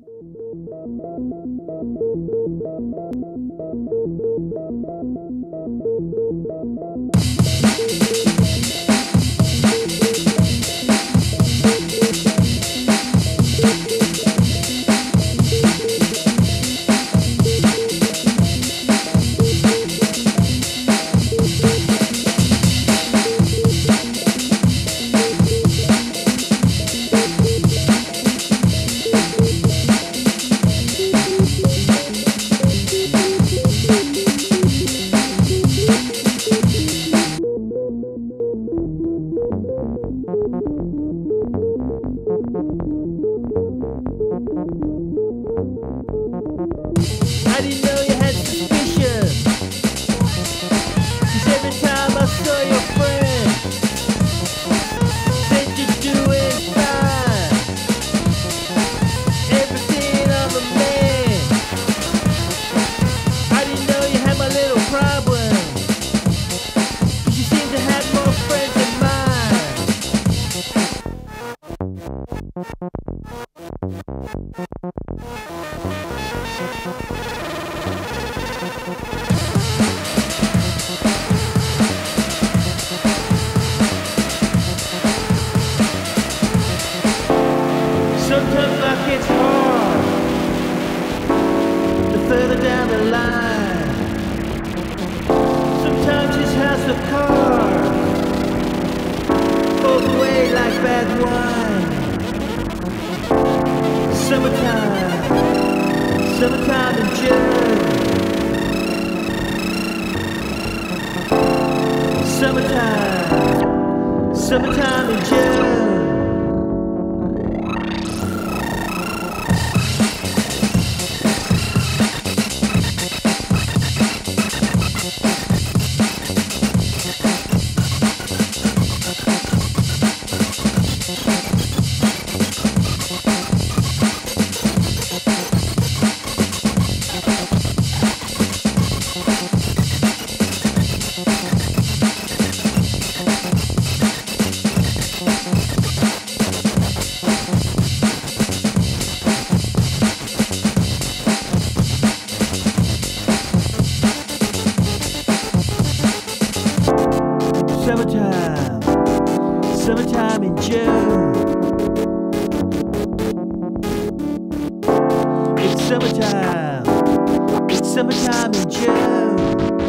Thank you. Sometimes life gets hard. The further down the line. Sometimes away like bad wine. Summertime in June. Summertime, summertime in June. Summertime, summertime in June. It's summertime, it's summertime in June.